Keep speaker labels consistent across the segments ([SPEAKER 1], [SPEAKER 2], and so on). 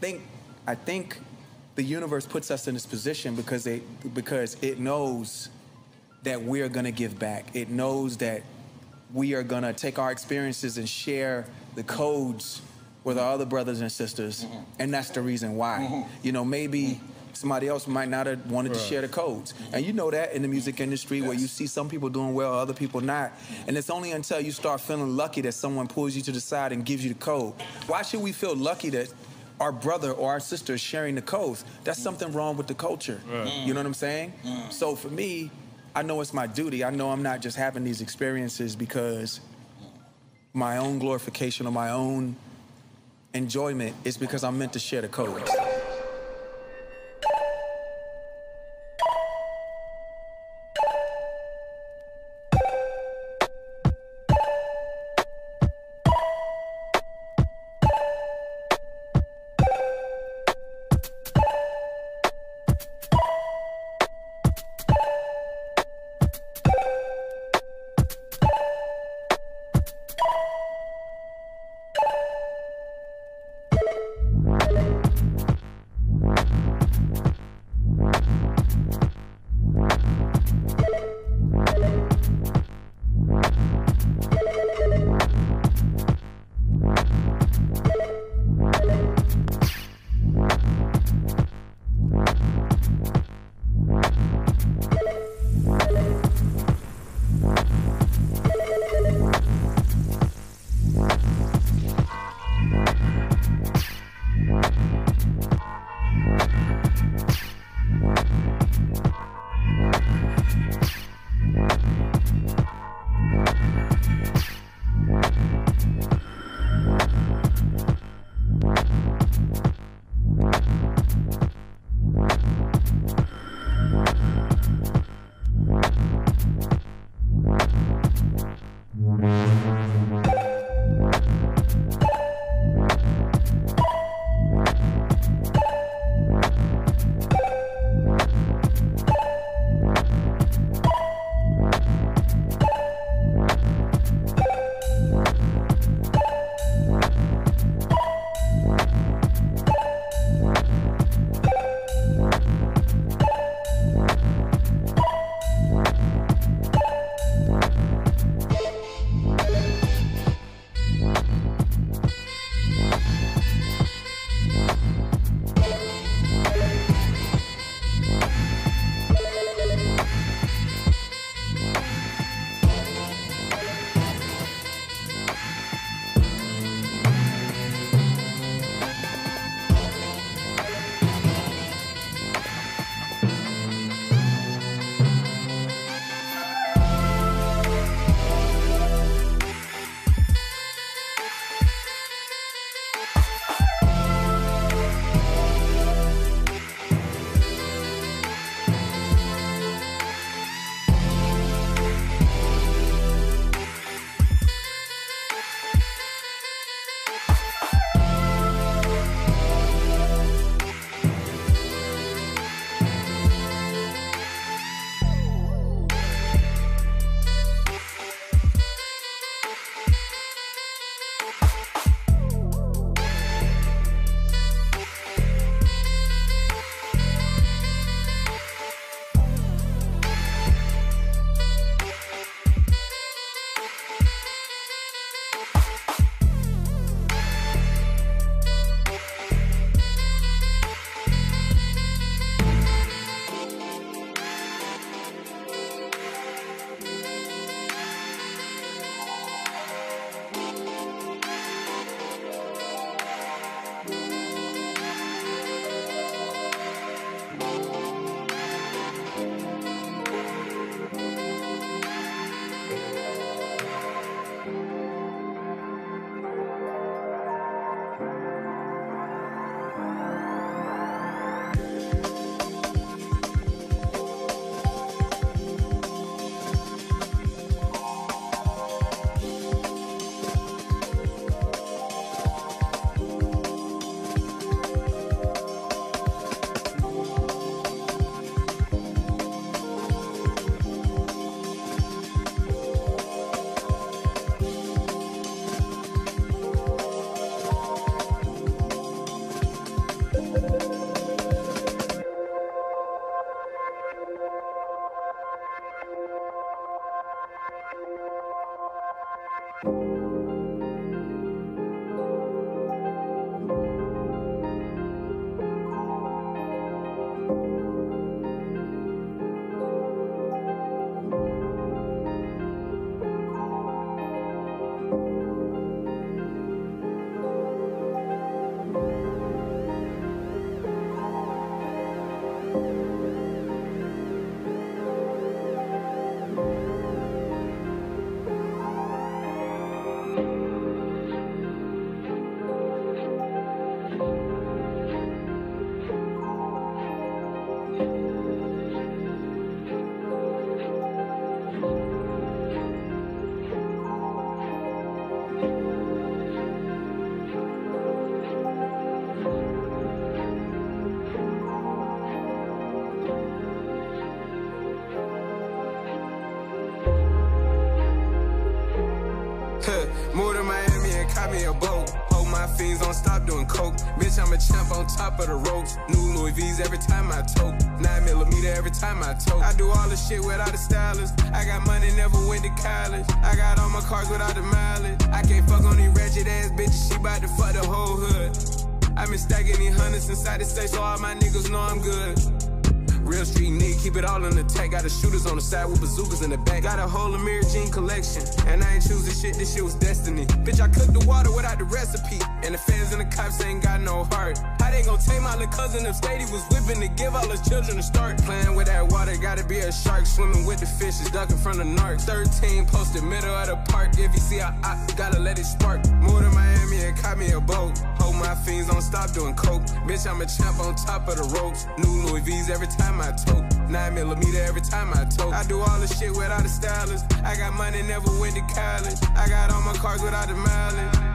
[SPEAKER 1] think I think the universe puts us in this position because they because it knows that we're gonna give back. It knows that we are gonna take our experiences and share the codes with our other brothers and sisters, mm-hmm. and that's the reason why. Mm-hmm. You know, maybe somebody else might not have wanted to share the codes, and you know that in the music industry where you see some people doing well, other people not, and it's only until you start feeling lucky that someone pulls you to the side and gives you the code. Why should we feel lucky that? Our brother or our sister is sharing the codes. That's something wrong with the culture.
[SPEAKER 2] Right. Mm.
[SPEAKER 1] You know what I'm saying? Mm. So for me, I know it's my duty. I know I'm not just having these experiences because my own glorification or my own enjoyment. is because I'm meant to share the codes.
[SPEAKER 2] Stop doing coke. Bitch, I'm a champ on top of the ropes. New Louis V's every time I tote. Nine millimeter every time I tote. I do all the shit without a stylist. I got money, never went to college. I got all my cars without the mileage. I can't fuck on these wretched ass bitches. She bout to fuck the whole hood. i been stacking these hundreds inside the state, so all my niggas know I'm good. Real street nigga, keep it all in the tank. Got the shooters on the side with bazookas in the back. Got a whole Amiri Jean collection. And I ain't choosing shit, this shit was destiny. Bitch, I cooked the water without the recipe. And the fans and the cops ain't got no heart. How they gon' take my little cousin if Stady was whipping to give all his children to start? Playing with that water, gotta be a shark. Swimming with the fishes, ducking from the narc. 13 posted middle of the park. If you see a I gotta let it spark. Moved to And caught me a boat. Hold my fiends, don't stop doing coke. Bitch, I'm a champ on top of the ropes. New Louis V's every time I tote. Nine millimeter every time I tote. I do all the shit without a stylist. I got money, never went to college. I got all my cars without the mileage.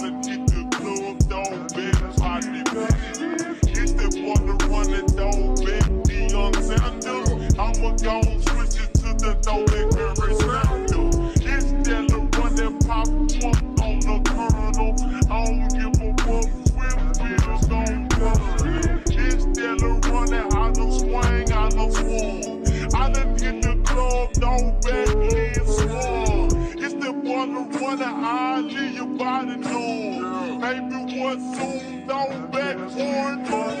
[SPEAKER 3] Gotta get the darkest